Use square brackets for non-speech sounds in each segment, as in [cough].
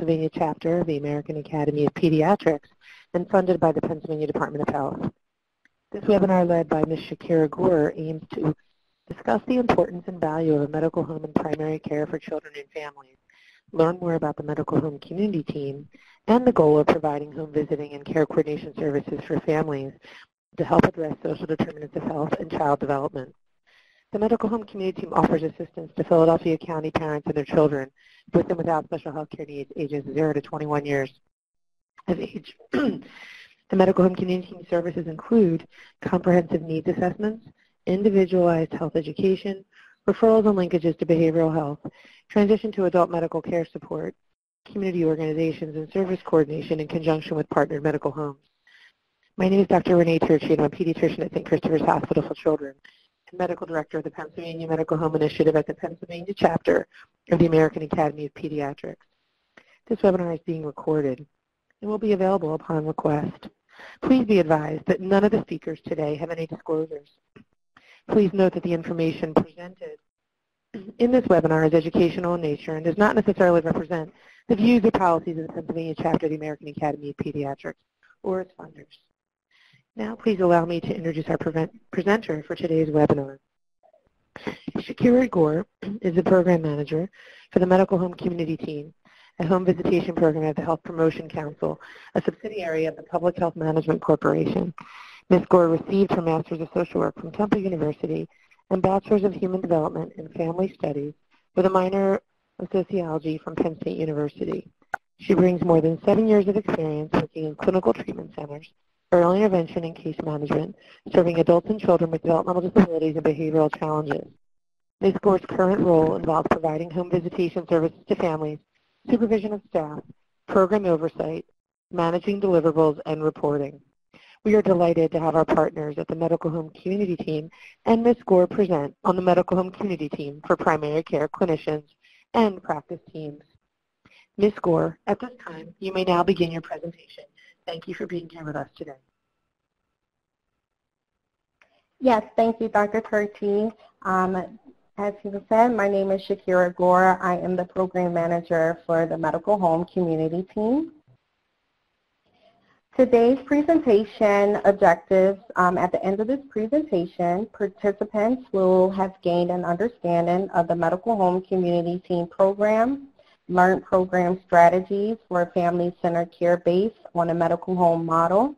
Pennsylvania chapter of the American Academy of Pediatrics and funded by the Pennsylvania Department of Health. This webinar led by Ms. Shakira Gore aims to discuss the importance and value of a medical home and primary care for children and families, learn more about the medical home community team, and the goal of providing home visiting and care coordination services for families to help address social determinants of health and child development. The Medical Home Community Team offers assistance to Philadelphia County parents and their children with and without special health care needs ages 0 to 21 years of age. [clears throat] the Medical Home Community Team services include comprehensive needs assessments, individualized health education, referrals and linkages to behavioral health, transition to adult medical care support, community organizations, and service coordination in conjunction with partnered medical homes. My name is Dr. Renee Turchi, and I'm a pediatrician at St. Christopher's Hospital for Children medical director of the Pennsylvania Medical Home Initiative at the Pennsylvania chapter of the American Academy of Pediatrics. This webinar is being recorded and will be available upon request. Please be advised that none of the speakers today have any disclosures. Please note that the information presented in this webinar is educational in nature and does not necessarily represent the views or policies of the Pennsylvania chapter of the American Academy of Pediatrics or its funders. Now please allow me to introduce our presenter for today's webinar. Shakira Gore is the program manager for the Medical Home Community Team, a home visitation program at the Health Promotion Council, a subsidiary of the Public Health Management Corporation. Ms. Gore received her Master's of Social Work from Temple University and Bachelor's of Human Development and Family Studies with a minor of Sociology from Penn State University. She brings more than seven years of experience working in clinical treatment centers, early intervention and case management, serving adults and children with developmental disabilities and behavioral challenges. Ms. Gore's current role involves providing home visitation services to families, supervision of staff, program oversight, managing deliverables, and reporting. We are delighted to have our partners at the Medical Home Community Team and Ms. Gore present on the Medical Home Community Team for primary care clinicians and practice teams. Ms. Gore, at this time, you may now begin your presentation. Thank you for being here with us today. Yes, thank you, Dr. Turchi. Um, as he said, my name is Shakira Gore. I am the program manager for the Medical Home Community Team. Today's presentation objectives, um, at the end of this presentation, participants will have gained an understanding of the Medical Home Community Team program, learned program strategies for a family-centered care based on a medical home model,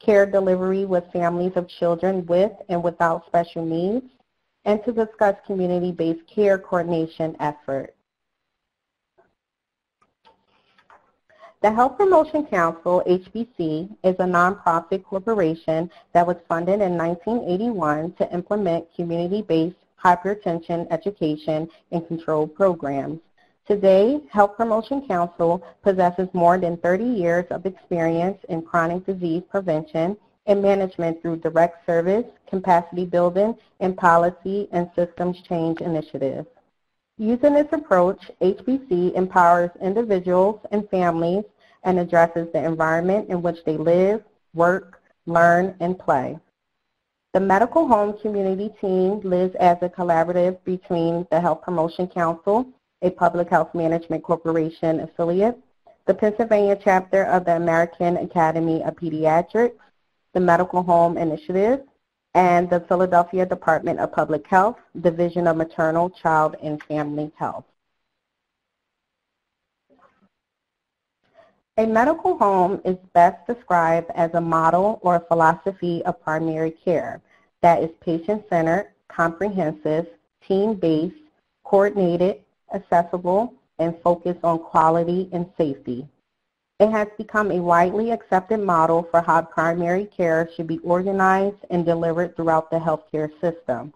care delivery with families of children with and without special needs, and to discuss community-based care coordination efforts. The Health Promotion Council, HPC, is a nonprofit corporation that was funded in 1981 to implement community-based hypertension education and control programs. Today, Health Promotion Council possesses more than 30 years of experience in chronic disease prevention and management through direct service, capacity building, and policy and systems change initiatives. Using this approach, HPC empowers individuals and families and addresses the environment in which they live, work, learn, and play. The Medical Home Community Team lives as a collaborative between the Health Promotion Council, a public health management corporation affiliate, the Pennsylvania chapter of the American Academy of Pediatrics, the Medical Home Initiative, and the Philadelphia Department of Public Health, Division of Maternal, Child, and Family Health. A medical home is best described as a model or a philosophy of primary care that is patient-centered, comprehensive, team-based, coordinated, accessible, and focused on quality and safety. It has become a widely accepted model for how primary care should be organized and delivered throughout the healthcare system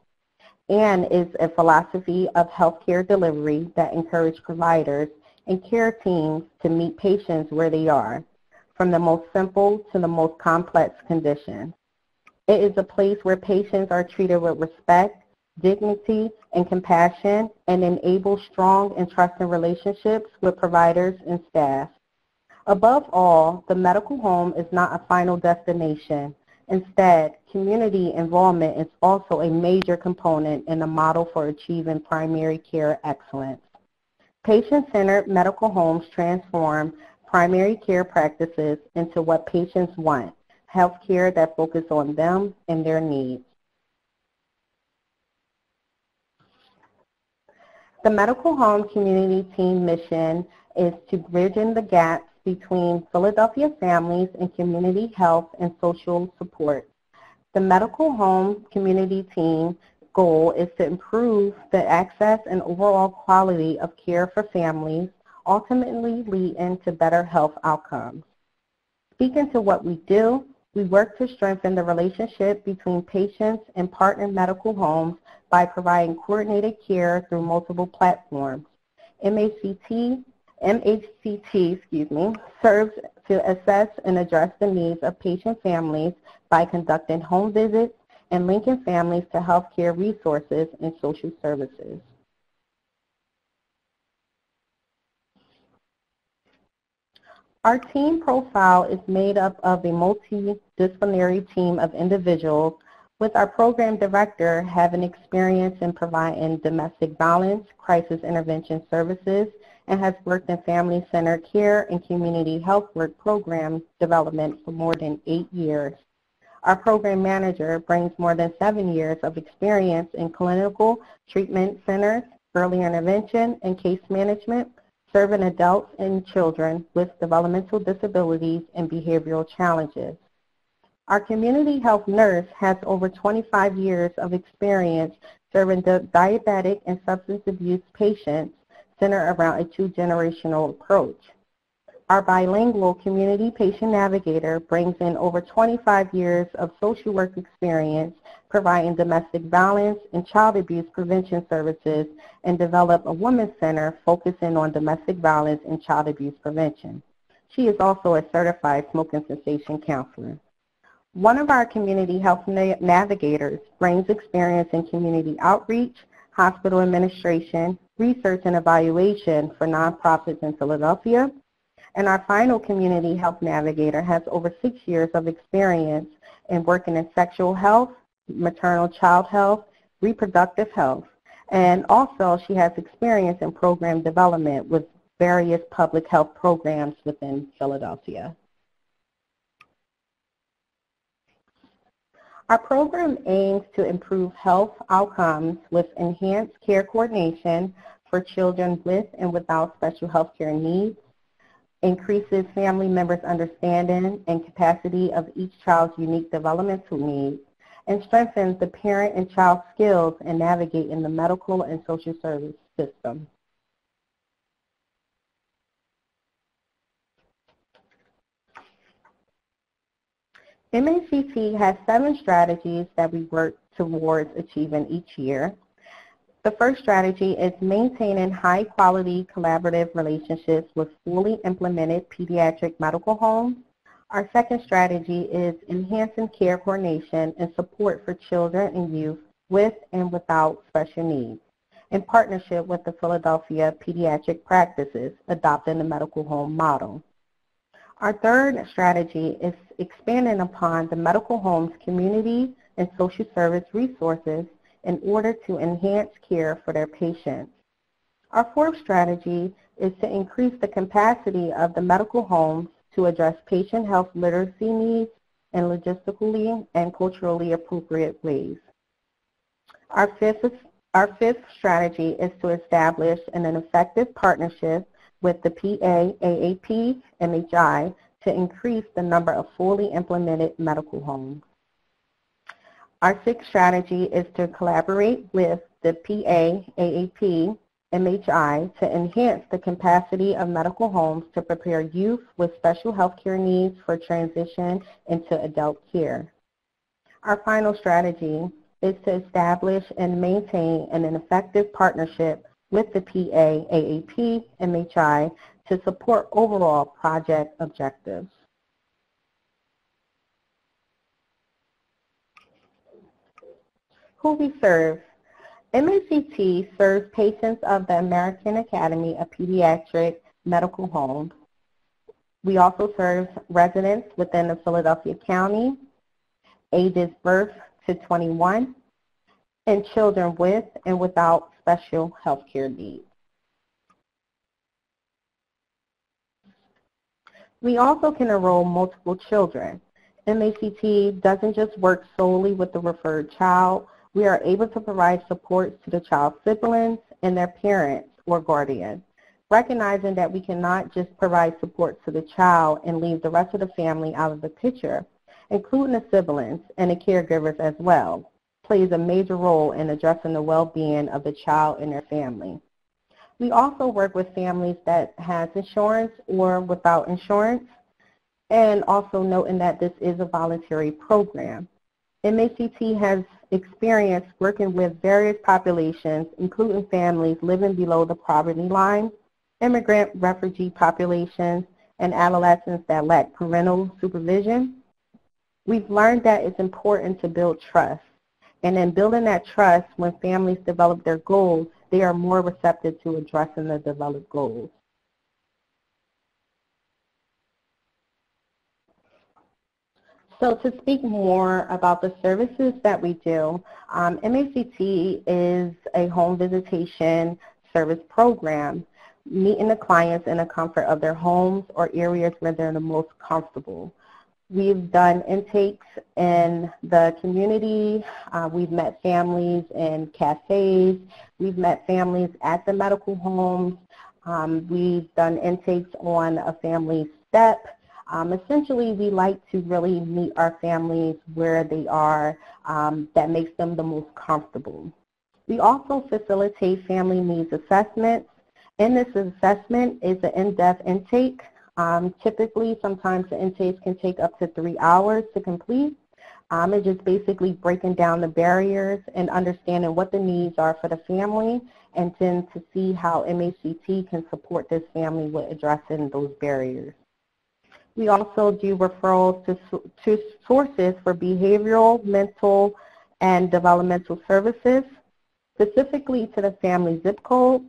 and is a philosophy of healthcare delivery that encourages providers and care teams to meet patients where they are, from the most simple to the most complex conditions. It is a place where patients are treated with respect, dignity, and compassion and enable strong and trusting relationships with providers and staff. Above all, the medical home is not a final destination. Instead, community involvement is also a major component in the model for achieving primary care excellence. Patient-centered medical homes transform primary care practices into what patients want, health care that focuses on them and their needs. The Medical Home Community Team mission is to bridging the gaps between Philadelphia families and community health and social support. The Medical Home Community Team goal is to improve the access and overall quality of care for families, ultimately leading to better health outcomes. Speaking to what we do, we work to strengthen the relationship between patients and partner medical homes by providing coordinated care through multiple platforms. MACT, MHCT excuse me, serves to assess and address the needs of patient families by conducting home visits and linking families to healthcare resources and social services. Our team profile is made up of a multidisciplinary team of individuals with our program director having experience in providing domestic violence, crisis intervention services, and has worked in family-centered care and community health work program development for more than eight years. Our program manager brings more than seven years of experience in clinical treatment centers, early intervention, and case management, serving adults and children with developmental disabilities and behavioral challenges. Our community health nurse has over 25 years of experience serving diabetic and substance abuse patients centered around a two-generational approach. Our bilingual community patient navigator brings in over 25 years of social work experience providing domestic violence and child abuse prevention services and develop a women's center focusing on domestic violence and child abuse prevention. She is also a certified smoking cessation counselor. One of our community health na navigators brings experience in community outreach, hospital administration, research and evaluation for nonprofits in Philadelphia, and our final community health navigator has over six years of experience in working in sexual health, maternal child health, reproductive health, and also she has experience in program development with various public health programs within Philadelphia. Our program aims to improve health outcomes with enhanced care coordination for children with and without special health care needs, increases family members' understanding and capacity of each child's unique developmental needs, and strengthens the parent and child skills in navigating the medical and social service system. MACT has seven strategies that we work towards achieving each year. The first strategy is maintaining high-quality collaborative relationships with fully implemented pediatric medical homes. Our second strategy is enhancing care coordination and support for children and youth with and without special needs in partnership with the Philadelphia Pediatric Practices adopting the medical home model. Our third strategy is expanding upon the medical home's community and social service resources in order to enhance care for their patients. Our fourth strategy is to increase the capacity of the medical homes to address patient health literacy needs in logistically and culturally appropriate ways. Our fifth, our fifth strategy is to establish an, an effective partnership with the PA, AAP, MHI to increase the number of fully implemented medical homes. Our sixth strategy is to collaborate with the PA, AAP, MHI to enhance the capacity of medical homes to prepare youth with special health care needs for transition into adult care. Our final strategy is to establish and maintain an effective partnership with the PA, AAP, MHI to support overall project objectives. who we serve. MACT serves patients of the American Academy of Pediatric Medical Home. We also serve residents within the Philadelphia County, ages birth to 21, and children with and without special health care needs. We also can enroll multiple children. MACT doesn't just work solely with the referred child, we are able to provide support to the child's siblings and their parents or guardians, recognizing that we cannot just provide support to the child and leave the rest of the family out of the picture, including the siblings and the caregivers as well, plays a major role in addressing the well-being of the child and their family. We also work with families that has insurance or without insurance, and also noting that this is a voluntary program. MACT has experience working with various populations, including families living below the poverty line, immigrant refugee populations, and adolescents that lack parental supervision. We've learned that it's important to build trust. And in building that trust, when families develop their goals, they are more receptive to addressing the developed goals. So to speak more about the services that we do, um, MACT is a home visitation service program, meeting the clients in the comfort of their homes or areas where they're the most comfortable. We've done intakes in the community. Uh, we've met families in cafes. We've met families at the medical homes. Um, we've done intakes on a family step. Um, essentially, we like to really meet our families where they are um, that makes them the most comfortable. We also facilitate family needs assessments. In this assessment is an in-depth intake um, typically, sometimes the intakes can take up to three hours to complete. Um, it's just basically breaking down the barriers and understanding what the needs are for the family and then to see how MACT can support this family with addressing those barriers. We also do referrals to, to sources for behavioral, mental, and developmental services, specifically to the family zip code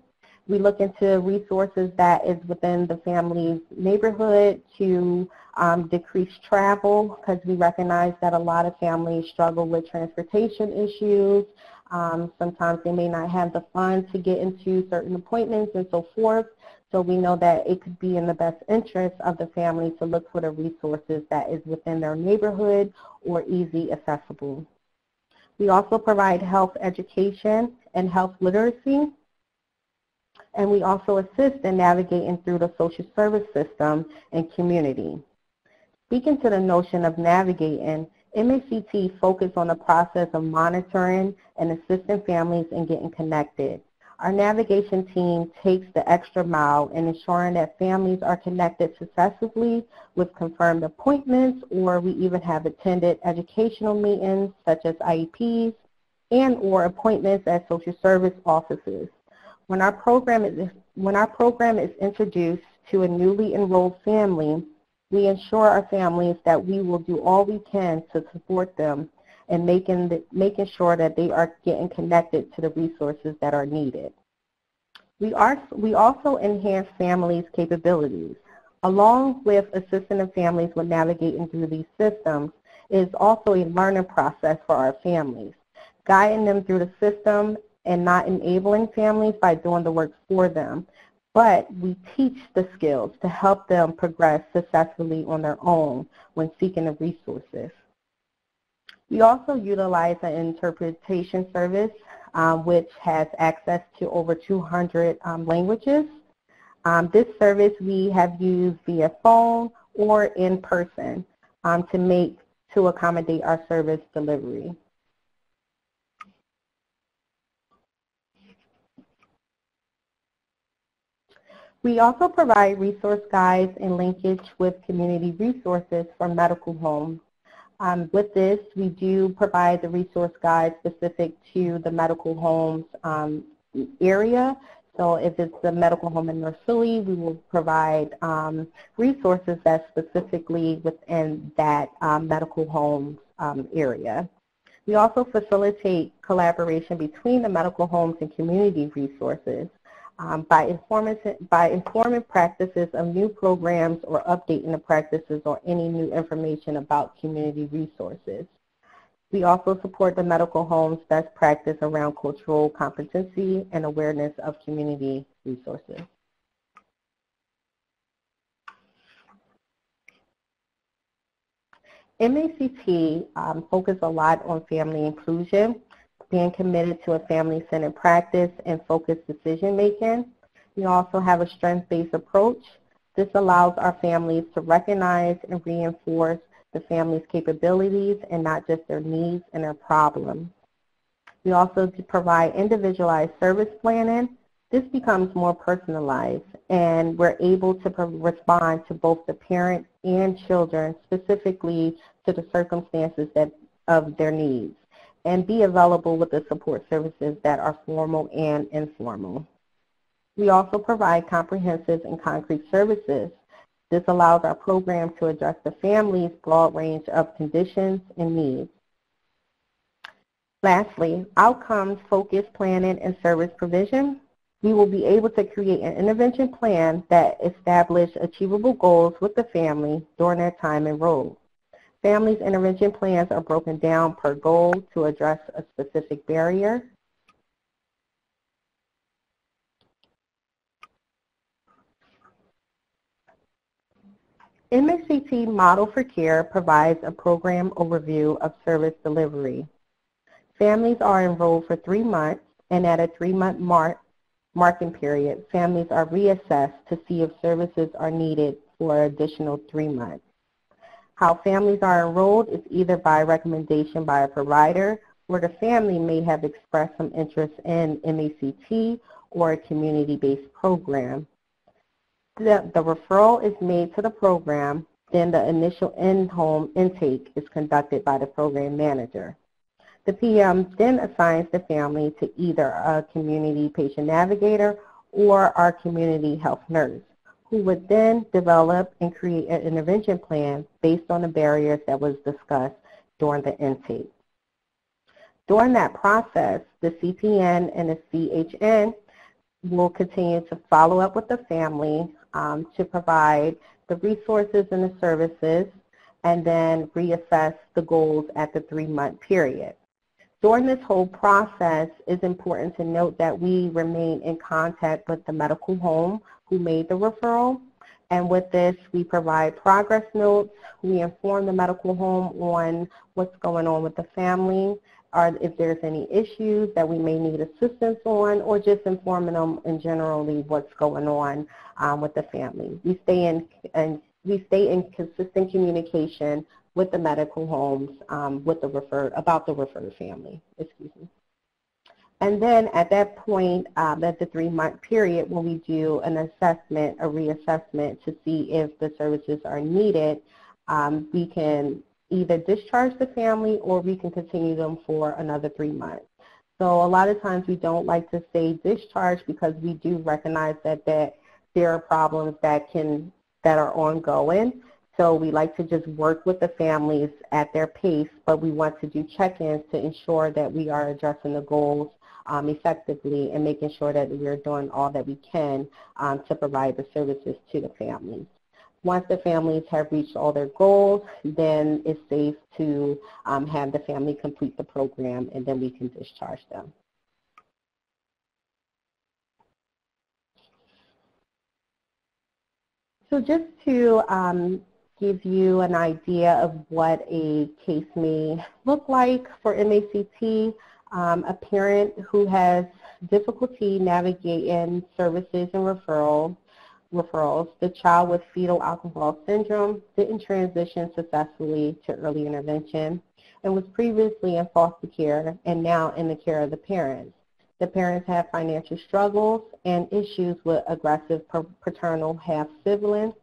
we look into resources that is within the family's neighborhood to um, decrease travel because we recognize that a lot of families struggle with transportation issues. Um, sometimes they may not have the funds to get into certain appointments and so forth. So we know that it could be in the best interest of the family to look for the resources that is within their neighborhood or easy accessible. We also provide health education and health literacy and we also assist in navigating through the social service system and community. Speaking to the notion of navigating, MACT focus on the process of monitoring and assisting families in getting connected. Our navigation team takes the extra mile in ensuring that families are connected successively with confirmed appointments or we even have attended educational meetings such as IEPs and or appointments at social service offices. When our program is, when our program is introduced to a newly enrolled family, we ensure our families that we will do all we can to support them and making, the, making sure that they are getting connected to the resources that are needed. We, are, we also enhance families' capabilities. Along with assisting the families with navigating through these systems is also a learning process for our families, guiding them through the system and not enabling families by doing the work for them. But we teach the skills to help them progress successfully on their own when seeking the resources. We also utilize an interpretation service um, which has access to over 200 um, languages. Um, this service we have used via phone or in person um, to make to accommodate our service delivery. We also provide resource guides and linkage with community resources for medical homes. Um, with this, we do provide the resource guide specific to the medical homes um, area. So if it's the medical home in North Philly, we will provide um, resources that specifically within that um, medical home um, area. We also facilitate collaboration between the medical homes and community resources um, by, informing, by informing practices of new programs or updating the practices or any new information about community resources. We also support the medical home's best practice around cultural competency and awareness of community resources. MACT um, focus a lot on family inclusion, being committed to a family-centered practice and focused decision-making. We also have a strength-based approach. This allows our families to recognize and reinforce the family's capabilities and not just their needs and their problems. We also provide individualized service planning. This becomes more personalized and we're able to respond to both the parent and children specifically to the circumstances that, of their needs and be available with the support services that are formal and informal. We also provide comprehensive and concrete services. This allows our program to address the family's broad range of conditions and needs. Lastly, outcomes-focused planning and service provision. We will be able to create an intervention plan that establishes achievable goals with the family during their time enrolled. Families' intervention plans are broken down per goal to address a specific barrier. MACT Model for Care provides a program overview of service delivery. Families are enrolled for three months, and at a three-month mark, marking period, families are reassessed to see if services are needed for additional three months. How families are enrolled is either by recommendation by a provider or the family may have expressed some interest in MACT or a community-based program. The, the referral is made to the program, then the initial in-home intake is conducted by the program manager. The PM then assigns the family to either a community patient navigator or our community health nurse, who would then develop and create an intervention plan based on the barriers that was discussed during the intake. During that process, the CPN and the CHN will continue to follow up with the family um, to provide the resources and the services and then reassess the goals at the three-month period. During this whole process, it's important to note that we remain in contact with the medical home who made the referral. And with this, we provide progress notes. We inform the medical home on what's going on with the family, or if there's any issues that we may need assistance on, or just informing them in generally what's going on um, with the family. We stay in and we stay in consistent communication with the medical homes um, with the referred, about the referred family, excuse me. And then at that point, um, at the three-month period, when we do an assessment, a reassessment to see if the services are needed, um, we can either discharge the family or we can continue them for another three months. So a lot of times we don't like to say discharge because we do recognize that, that there are problems that can that are ongoing. So we like to just work with the families at their pace, but we want to do check-ins to ensure that we are addressing the goals um, effectively and making sure that we're doing all that we can um, to provide the services to the families. Once the families have reached all their goals, then it's safe to um, have the family complete the program and then we can discharge them. So just to um, give you an idea of what a case may look like for MACT. Um, a parent who has difficulty navigating services and referrals, referrals, the child with fetal alcohol syndrome didn't transition successfully to early intervention and was previously in foster care and now in the care of the parents. The parents have financial struggles and issues with aggressive paternal half-siblings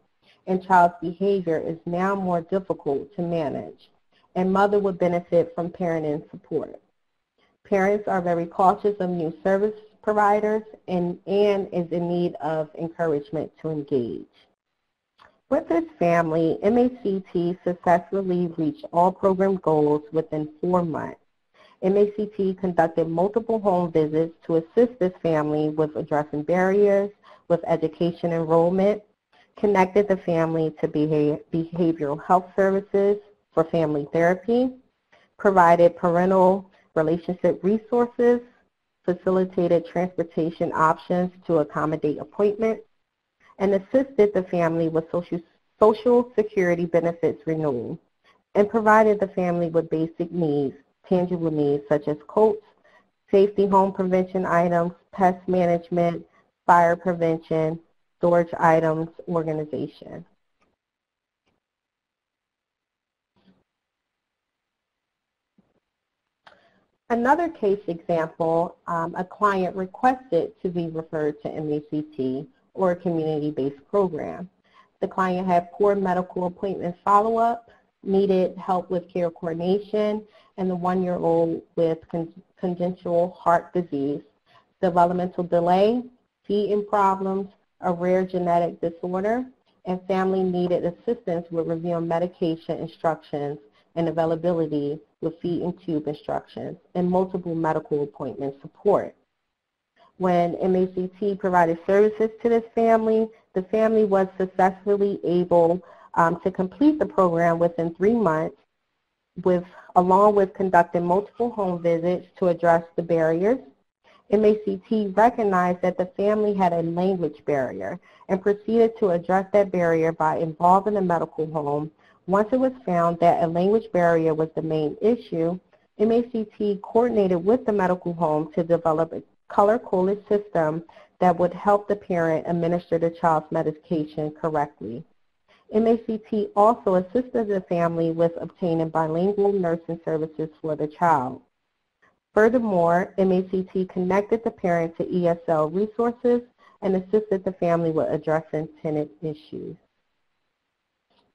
and child's behavior is now more difficult to manage, and mother would benefit from parenting support. Parents are very cautious of new service providers and, and is in need of encouragement to engage. With this family, MACT successfully reached all program goals within four months. MACT conducted multiple home visits to assist this family with addressing barriers, with education enrollment, connected the family to behavioral health services for family therapy, provided parental relationship resources, facilitated transportation options to accommodate appointments, and assisted the family with social, social security benefits renewal. and provided the family with basic needs, tangible needs such as coats, safety home prevention items, pest management, fire prevention, storage items, organization. Another case example, um, a client requested to be referred to MACT or a community-based program. The client had poor medical appointment follow-up, needed help with care coordination, and the one-year-old with con congenital heart disease, developmental delay, feeding problems, a rare genetic disorder, and family needed assistance with reviewing medication instructions and availability with feed and tube instructions and multiple medical appointment support. When MACT provided services to this family, the family was successfully able um, to complete the program within three months with, along with conducting multiple home visits to address the barriers. MACT recognized that the family had a language barrier and proceeded to address that barrier by involving the medical home once it was found that a language barrier was the main issue, MACT coordinated with the medical home to develop a color-coded system that would help the parent administer the child's medication correctly. MACT also assisted the family with obtaining bilingual nursing services for the child. Furthermore, MACT connected the parent to ESL resources and assisted the family with addressing tenant issues.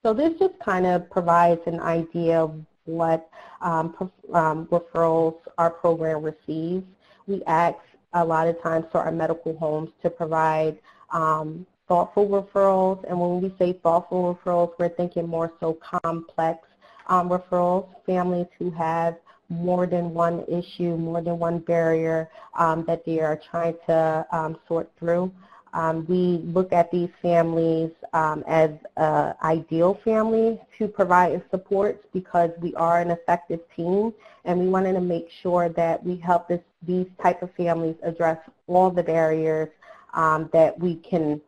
So this just kind of provides an idea of what um, um, referrals our program receives. We ask a lot of times for our medical homes to provide um, thoughtful referrals, and when we say thoughtful referrals, we're thinking more so complex um, referrals, families who have more than one issue, more than one barrier um, that they are trying to um, sort through. Um, we look at these families um, as an ideal family to provide support because we are an effective team and we wanted to make sure that we help this, these type of families address all the barriers um, that we can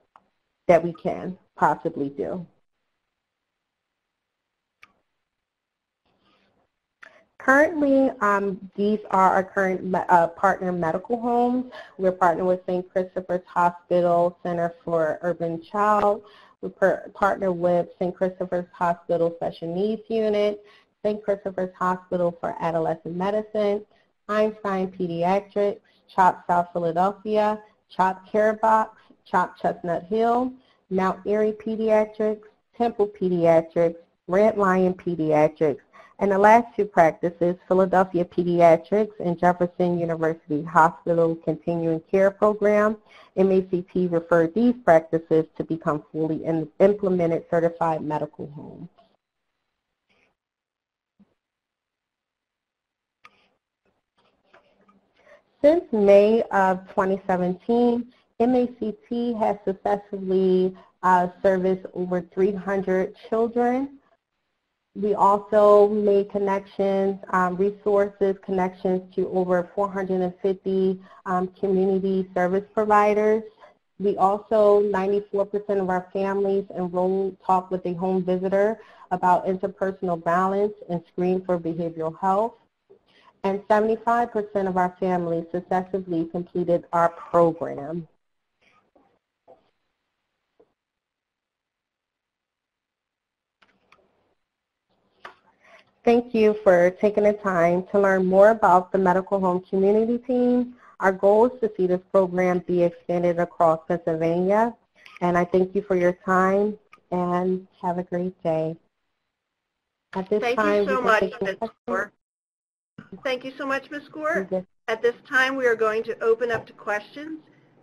that we can possibly do. Currently, um, these are our current uh, partner medical homes. We're partnered with St. Christopher's Hospital Center for Urban Child. We partner with St. Christopher's Hospital Special Needs Unit, St. Christopher's Hospital for Adolescent Medicine, Einstein Pediatrics, CHOP South Philadelphia, CHOP Karabots, CHOP Chestnut Hill, Mount Airy Pediatrics, Temple Pediatrics, Red Lion Pediatrics, and the last two practices, Philadelphia Pediatrics and Jefferson University Hospital Continuing Care Program, MACT referred these practices to become fully implemented certified medical homes. Since May of 2017, MACT has successfully uh, serviced over 300 children we also made connections, um, resources, connections to over 450 um, community service providers. We also, 94% of our families enrolled talk with a home visitor about interpersonal balance and screen for behavioral health. And 75% of our families successfully completed our program. Thank you for taking the time to learn more about the Medical Home Community Team. Our goal is to see this program be expanded across Pennsylvania. And I thank you for your time and have a great day. At this thank time, you so much, Ms. Gore. Thank you so much, Ms. Gore. At this time, we are going to open up to questions.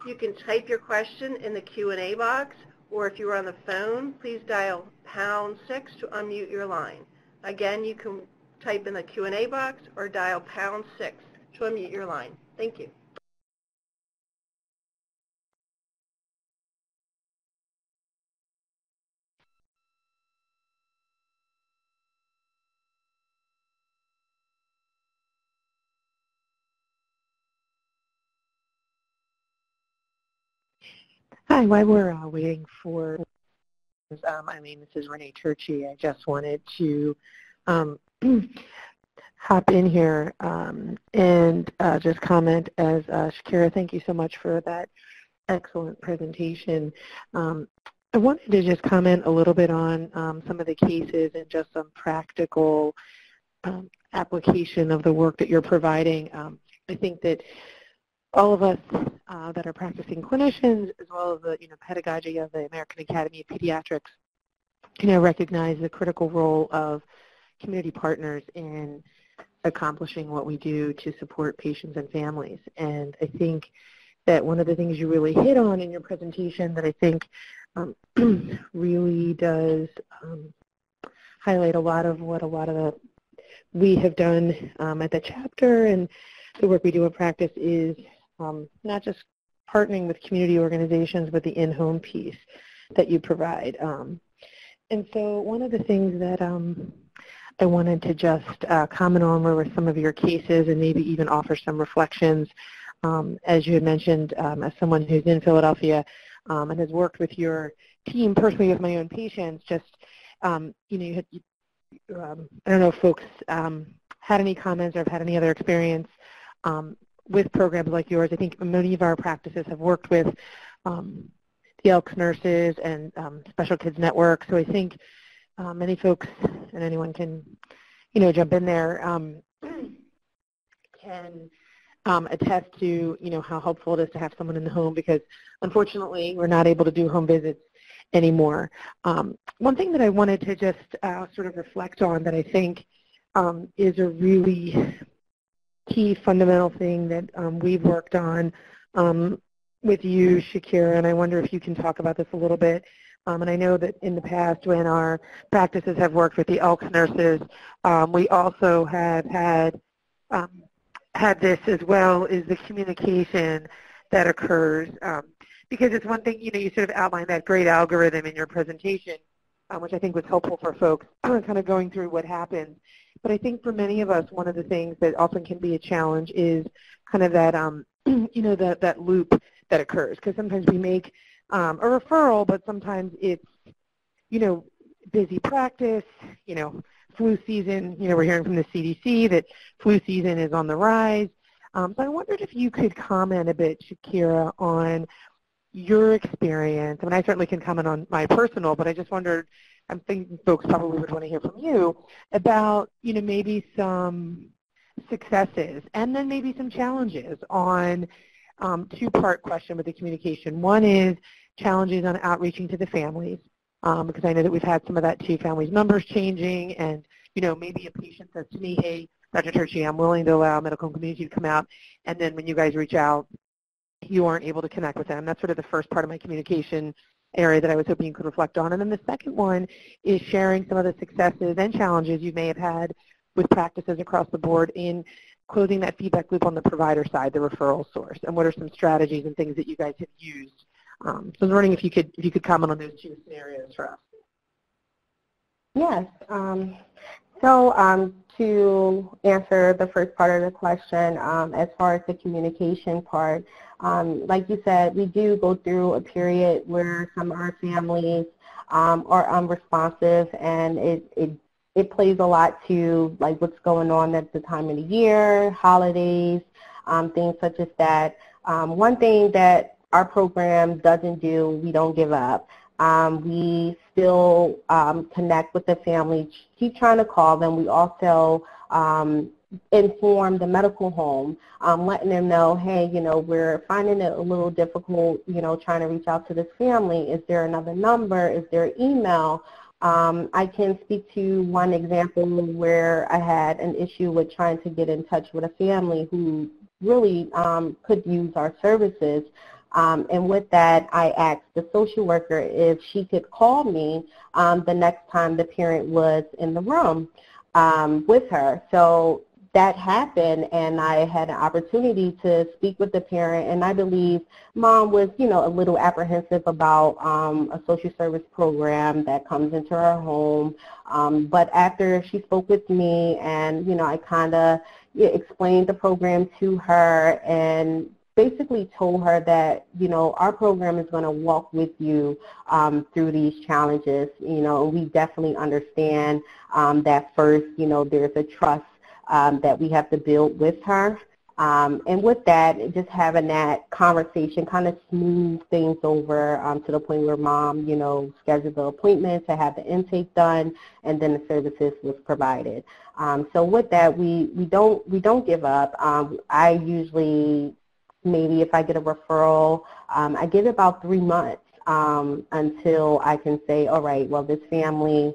You can type your question in the Q&A box, or if you are on the phone, please dial pound six to unmute your line. Again, you can type in the Q&A box or dial pound six to unmute your line. Thank you. Hi, while we're uh, waiting for um, I mean, this is Renee Turchi. I just wanted to um, [clears throat] hop in here um, and uh, just comment as uh, Shakira, thank you so much for that excellent presentation. Um, I wanted to just comment a little bit on um, some of the cases and just some practical um, application of the work that you're providing. I think that all of us uh, that are practicing clinicians, as well as the you know pedagogy of the American Academy of Pediatrics, you know recognize the critical role of community partners in accomplishing what we do to support patients and families. And I think that one of the things you really hit on in your presentation that I think um, [clears throat] really does um, highlight a lot of what a lot of the we have done um, at the chapter and the work we do in practice is um, not just partnering with community organizations, but the in-home piece that you provide. Um, and so one of the things that um, I wanted to just uh, comment on were some of your cases and maybe even offer some reflections. Um, as you had mentioned, um, as someone who's in Philadelphia um, and has worked with your team personally with my own patients, just, um, you know, you had, you, um, I don't know if folks um, had any comments or have had any other experience with programs like yours. I think many of our practices have worked with the Elks nurses and Special Kids Network. So I think uh, many folks, and anyone can, you know, jump in there, um, [clears throat] can um, attest to, you know, how helpful it is to have someone in the home because unfortunately we're not able to do home visits anymore. Um, one thing that I wanted to just uh, sort of reflect on that I think um, is a really key fundamental thing that um, we've worked on um, with you, Shakira, and I wonder if you can talk about this a little bit, um, and I know that in the past when our practices have worked with the ELKS nurses, um, we also have had um, had this as well is the communication that occurs. Um, because it's one thing, you know, you sort of outlined that great algorithm in your presentation, which I think was helpful for folks [clears throat] kind of going through what happens. But I think for many of us, one of the things that often can be a challenge is kind of that, um, [clears throat] you know, that, that loop that occurs. Because sometimes we make um, a referral, but sometimes it's, you know, busy practice, you know, flu season, you know, we're hearing from the CDC that flu season is on the rise. Um, so I wondered if you could comment a bit, Shakira, on your experience. I mean, I certainly can comment on my personal, but I just wondered, I'm thinking folks probably would want to hear from you about, you know, maybe some successes and then maybe some challenges on um, two-part question with the communication. One is challenges on outreaching to the families, um, because I know that we've had some of that too, families' numbers changing, and you know maybe a patient says to me, hey, Dr. Turchi, I'm willing to allow medical community to come out, and then when you guys reach out, you aren't able to connect with them. That's sort of the first part of my communication area that I was hoping you could reflect on. And then the second one is sharing some of the successes and challenges you may have had with practices across the board in closing that feedback loop on the provider side, the referral source, and what are some strategies and things that you guys have used. Um, so I was wondering if you could if you could comment on those two scenarios for us. Yes. Um, so um, to answer the first part of the question, um, as far as the communication part, um, like you said, we do go through a period where some of our families um, are unresponsive and it, it it plays a lot to like what's going on at the time of the year, holidays, um, things such as that. Um, one thing that our program doesn't do, we don't give up. Um, we still um, connect with the family, keep trying to call them. We also um, inform the medical home, um, letting them know, hey, you know, we're finding it a little difficult, you know, trying to reach out to this family. Is there another number? Is there email? Um, I can speak to one example where I had an issue with trying to get in touch with a family who really um, could use our services. Um, and with that, I asked the social worker if she could call me um, the next time the parent was in the room um, with her. So that happened and I had an opportunity to speak with the parent and I believe mom was, you know, a little apprehensive about um, a social service program that comes into her home. Um, but after she spoke with me and, you know, I kind of explained the program to her and basically told her that, you know, our program is going to walk with you um, through these challenges. You know, we definitely understand um, that first, you know, there's a trust um, that we have to build with her. Um, and with that, just having that conversation kind of smooth things over um, to the point where mom, you know, scheduled the appointment to have the intake done, and then the services was provided. Um, so with that, we, we don't we don't give up. Um, I usually maybe if I get a referral, um, I give about three months um, until I can say, all right, well, this family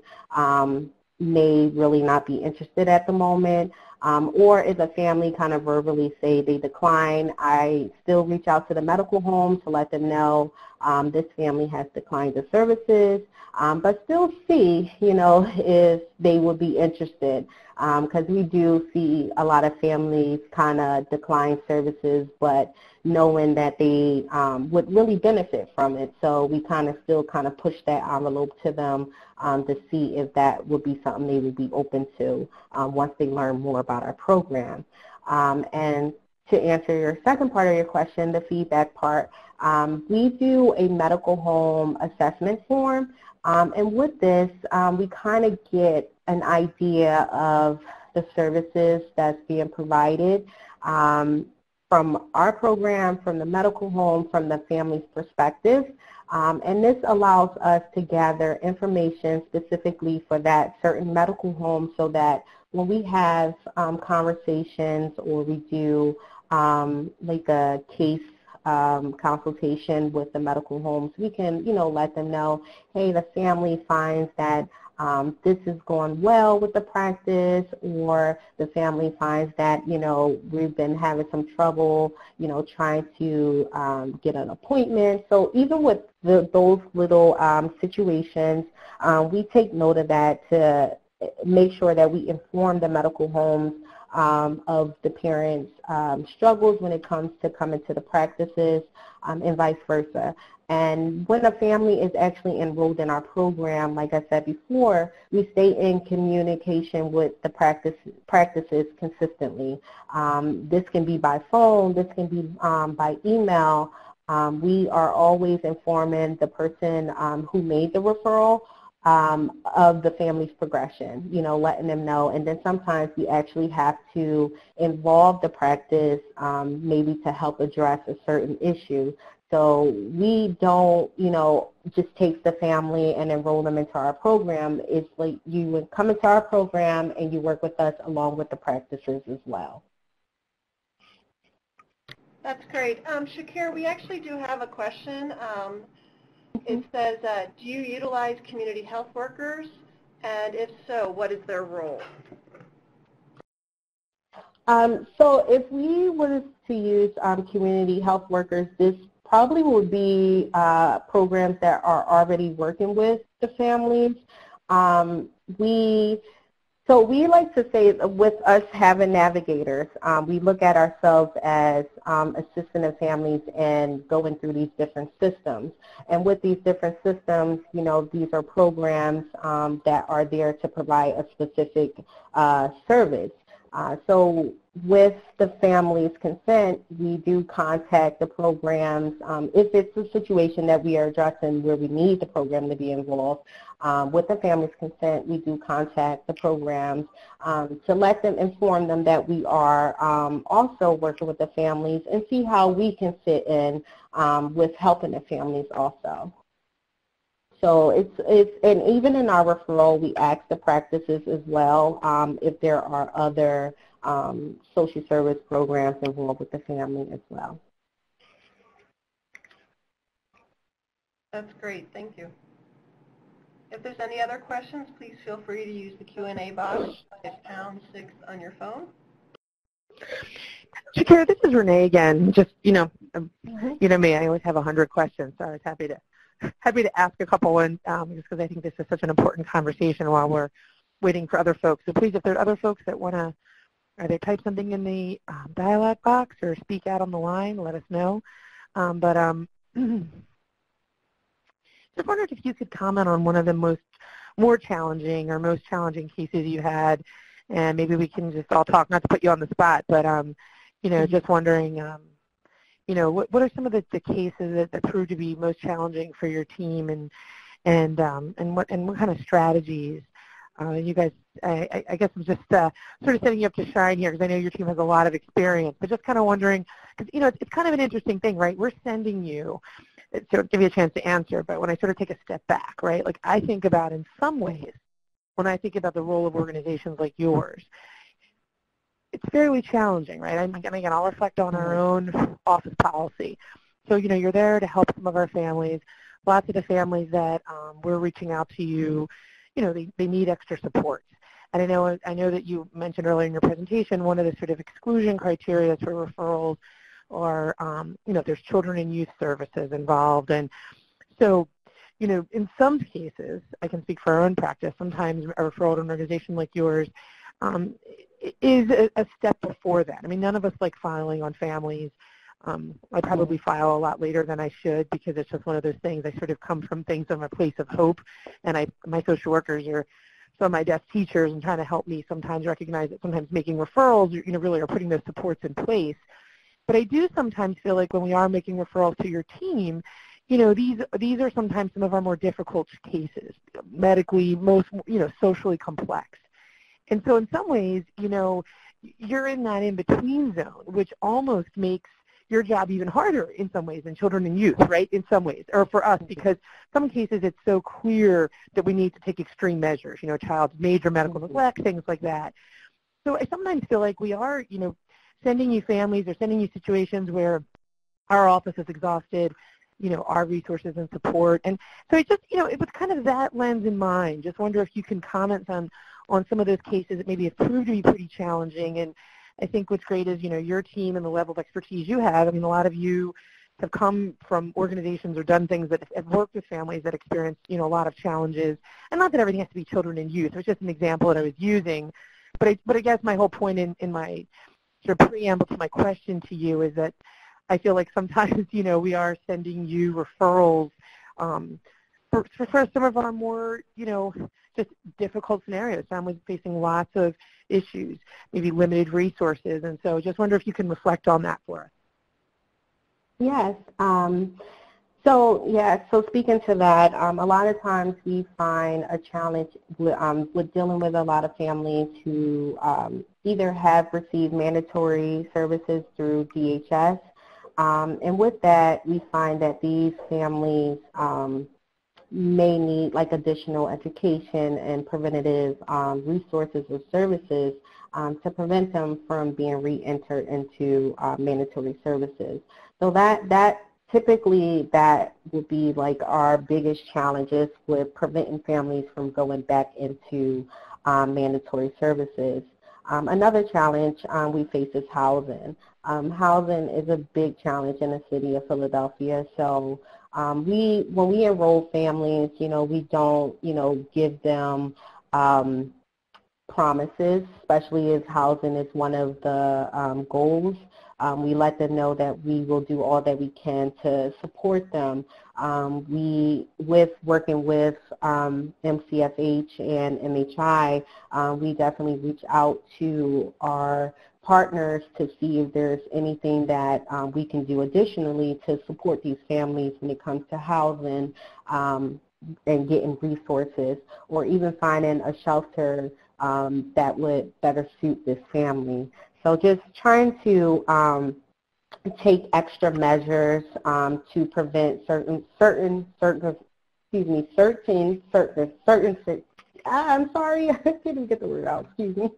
may really not be interested at the moment. Um, or if a family kind of verbally say they decline, I still reach out to the medical home to let them know um, this family has declined the services, um, but still see, you know, if they would be interested because um, we do see a lot of families kind of decline services, but knowing that they um, would really benefit from it. So we kind of still kind of push that envelope to them um, to see if that would be something they would be open to um, once they learn more about our program. Um, and to answer your second part of your question, the feedback part, um, we do a medical home assessment form. Um, and with this, we kind of get an idea of the services that's being provided. Um, from our program, from the medical home, from the family's perspective. Um, and this allows us to gather information specifically for that certain medical home so that when we have um, conversations or we do um, like a case um, consultation with the medical homes, we can, you know, let them know, hey, the family finds that um, this is going well with the practice or the family finds that, you know, we've been having some trouble, you know, trying to um, get an appointment. So even with the, those little um, situations, um, we take note of that to make sure that we inform the medical homes um, of the parents' um, struggles when it comes to coming to the practices um, and vice versa. And when a family is actually enrolled in our program, like I said before, we stay in communication with the practice, practices consistently. Um, this can be by phone, this can be um, by email. Um, we are always informing the person who made the referral um, of the family's progression, you know, letting them know. And then sometimes we actually have to involve the practice um, maybe to help address a certain issue. So we don't, you know, just take the family and enroll them into our program. It's like you would come into our program and you work with us along with the practices as well. That's great. Um, Shakir, we actually do have a question. Um, it says, uh, do you utilize community health workers? And if so, what is their role? Um, so if we were to use um, community health workers, this probably would be uh, programs that are already working with the families. Um, we so we like to say with us having navigators, um, we look at ourselves as um, assisting the families and going through these different systems. And with these different systems, you know, these are programs um, that are there to provide a specific uh, service. Uh, so with the family's consent, we do contact the programs. Um, if it's a situation that we are addressing where we need the program to be involved, um, with the family's consent, we do contact the programs um, to let them inform them that we are um, also working with the families and see how we can fit in um, with helping the families also. So it's, it's, and even in our referral, we ask the practices as well um, if there are other um, social service programs involved with the family as well. That's great. Thank you. If there's any other questions, please feel free to use the Q&A box. It's pound six on your phone. Shakira, this is Renee again. Just, you know, um, mm-hmm. you know me, I always have a 100 questions, so I was happy to happy to ask a couple and um, just because I think this is such an important conversation while we're waiting for other folks. So please, if there are other folks that want to either type something in the um, dialogue box or speak out on the line, let us know. Um, but um, [clears throat] just wondered if you could comment on one of the most more challenging or most challenging cases you had, and maybe we can just all talk, not to put you on the spot, but um, you know, just wondering, um, you know, what, what are some of the, the cases that, that proved to be most challenging for your team and, and, um, and, what, and what kind of strategies uh, you guys, I, I guess I'm just uh, sort of setting you up to shine here because I know your team has a lot of experience, but just kind of wondering, because, you know, it's, it's kind of an interesting thing, right? We're sending you, to give you a chance to answer, but when I sort of take a step back, right, like I think about in some ways, when I think about the role of organizations like yours, it's fairly challenging, right? I mean, again, I'll reflect on our mm-hmm. own office policy. So, you know, you're there to help some of our families. Lots of the families that um, we're reaching out to you, you know, they, they need extra support. And I know, I know that you mentioned earlier in your presentation, one of the sort of exclusion criteria for referrals or, um, you know, there's children and youth services involved. And so, you know, in some cases, I can speak for our own practice, sometimes a referral to an organization like yours um, is a, a, step before that. I mean, none of us like filing on families. Um, I probably file a lot later than I should because it's just one of those things. I sort of come from things from a place of hope, and I, my social workers are some of my desk teachers and trying to help me sometimes recognize that sometimes making referrals, you know, really are putting those supports in place. But I do sometimes feel like when we are making referrals to your team, you know, these these are sometimes some of our more difficult cases, medically, most, you know, socially complex. And so in some ways, you know, you're in that in-between zone, which almost makes your job even harder in some ways than children and youth, right, in some ways, or for us, because some cases it's so clear that we need to take extreme measures, you know, child's major medical mm-hmm. neglect, things like that. So I sometimes feel like we are, you know, sending you families or sending you situations where our office is exhausted, you know, our resources and support. And so it just, you know, it was kind of that lens in mind. Just wonder if you can comment on, on some of those cases that maybe have proved to be pretty challenging. And I think what's great is, you know, your team and the level of expertise you have. I mean, a lot of you have come from organizations or done things that have worked with families that experience, you know, a lot of challenges. And not that everything has to be children and youth. It was just an example that I was using. But I, but I guess my whole point in, in my sort of preamble to my question to you is that I feel like sometimes, [laughs] you know, we are sending you referrals um, for, for some of our more, you know, just difficult scenarios, families facing lots of issues, maybe limited resources. And so just wonder if you can reflect on that for us. Yes. Um, so yeah, so speaking to that, um, a lot of times we find a challenge with, um, with dealing with a lot of families who um, either have received mandatory services through DHS, um, and with that, we find that these families um, may need like additional education and preventative um, resources or services to prevent them from being re-entered into uh, mandatory services. So that that typically that would be like our biggest challenges with preventing families from going back into um, mandatory services. Um, another challenge um, we face is housing. Um, housing is a big challenge in the city of Philadelphia. So um, we, when we enroll families, you know, we don't, you know, give them um, promises, especially as housing is one of the goals um, we let them know that we will do all that we can to support them. Um, we, with working with um, MCFH and MHI, uh, we definitely reach out to our partners to see if there's anything that um, we can do additionally to support these families when it comes to housing um, and getting resources or even finding a shelter um, that would better suit this family. So just trying to um, take extra measures um, to prevent certain, certain, certain, excuse me, certain, certain, certain, I'm sorry, [laughs] I couldn't get the word out, excuse me.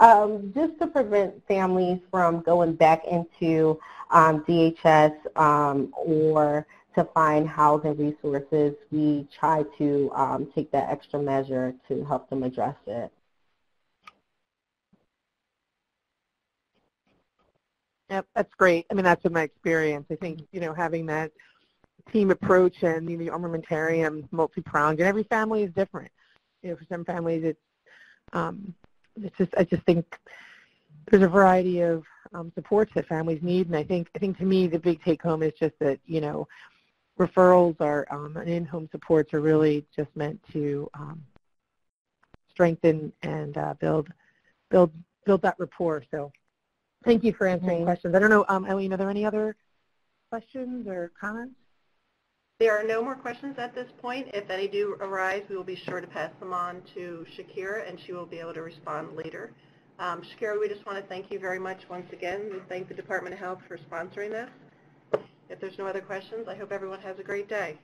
Um, just to prevent families from going back into um, DHS um, or to find housing resources, we try to um, take that extra measure to help them address it. Yep, that's great. I mean, that's been my experience. I think, you know, having that team approach and the armamentarium multi-pronged, and every family is different. You know, for some families, it's, um, it's just, I just think there's a variety of um, supports that families need, and I think, I think to me, the big take-home is just that, you know, referrals are um, and in-home supports are really just meant to um, strengthen and uh, build, build, build that rapport. So Thank you for answering questions. I don't know, um, Eileen, are there any other questions or comments? There are no more questions at this point. If any do arise, we will be sure to pass them on to Shakira, and she will be able to respond later. Um, Shakira, we just want to thank you very much once again. We thank the Department of Health for sponsoring this. If there's no other questions, I hope everyone has a great day.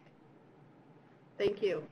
Thank you.